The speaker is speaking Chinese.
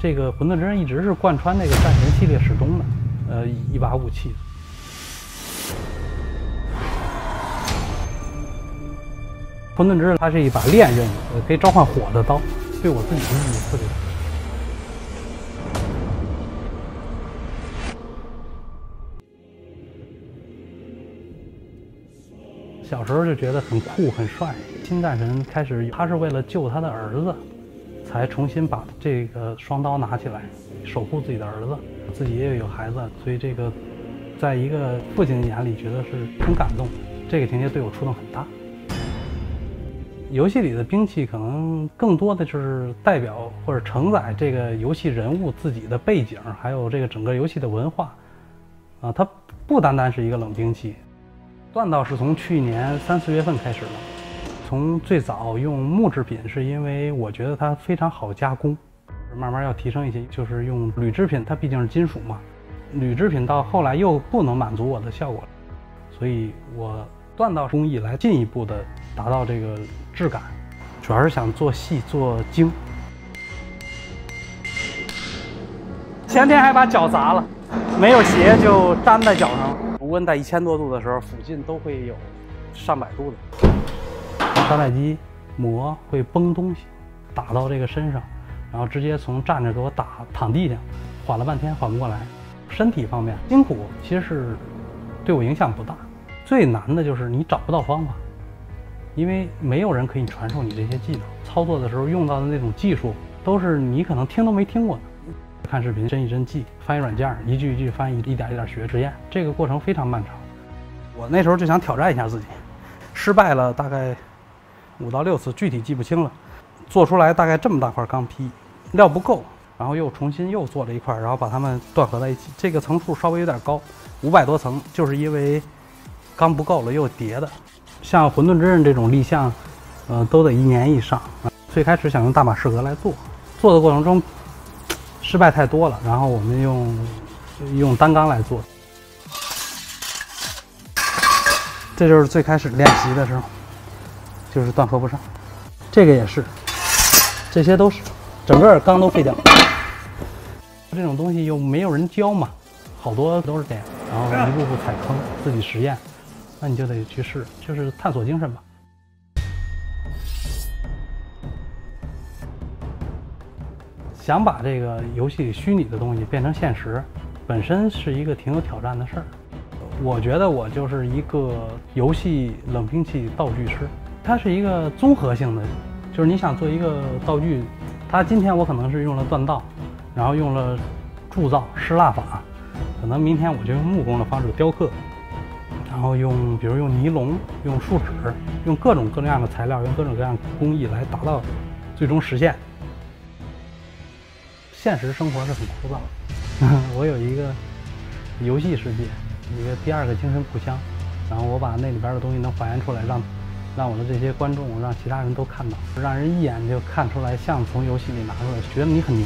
这个混沌之刃一直是贯穿那个战神系列始终的，呃，一把武器。混沌之刃它是一把炼刃，呃，可以召唤火的刀，对我自己的意义特别大。小时候就觉得很酷很帅。新战神开始，他是为了救他的儿子，才重新把这个双刀拿起来，守护自己的儿子。自己也有孩子，所以这个，在一个父亲眼里，觉得是很感动。这个情节对我触动很大。游戏里的兵器可能更多的就是代表或者承载这个游戏人物自己的背景，还有这个整个游戏的文化。啊，它不单单是一个冷兵器。锻造是从去年三四月份开始的，从最早用木制品，是因为我觉得它非常好加工，慢慢要提升一些，就是用铝制品，它毕竟是金属嘛，铝制品到后来又不能满足我的效果，所以我锻造工艺来进一步的达到这个质感，主要是想做细做精。前天还把脚砸了，没有鞋就粘在脚上了。温在一千多度的时候，附近都会有上百度的。山脉机磨会崩东西，打到这个身上，然后直接从站着给我打躺地下，缓了半天缓不过来。身体方面辛苦，其实是对我影响不大。最难的就是你找不到方法，因为没有人可以传授你这些技能。操作的时候用到的那种技术，都是你可能听都没听过的。看视频，真一真记，翻译软件，一句一句翻译，一点一点学实验，这个过程非常漫长。我那时候就想挑战一下自己，失败了大概五到六次，具体记不清了。做出来大概这么大块钢坯，料不够，然后又重新又做了一块，然后把它们断合在一起。这个层数稍微有点高，五百多层，就是因为钢不够了又叠的。像混沌之刃这种立项，呃，都得一年以上。最开始想用大马士革来做，做的过程中。失败太多了，然后我们用用单钢来做，这就是最开始练习的时候，就是断合不上，这个也是，这些都是，整个钢都废掉。这种东西又没有人教嘛，好多都是这样，然后一步步踩坑，自己实验，那你就得去试，就是探索精神吧。想把这个游戏虚拟的东西变成现实，本身是一个挺有挑战的事儿。我觉得我就是一个游戏冷兵器道具师，它是一个综合性的，就是你想做一个道具，它今天我可能是用了锻造，然后用了铸造失蜡法，可能明天我就用木工的方式雕刻，然后用比如用尼龙、用树脂、用各种各样的材料、用各种各样的工艺来达到最终实现。现实生活是很枯燥，我有一个游戏世界，一个第二个精神故乡，然后我把那里边的东西能还原出来，让让我的这些观众，让其他人都看到，让人一眼就看出来像从游戏里拿出来，觉得你很牛。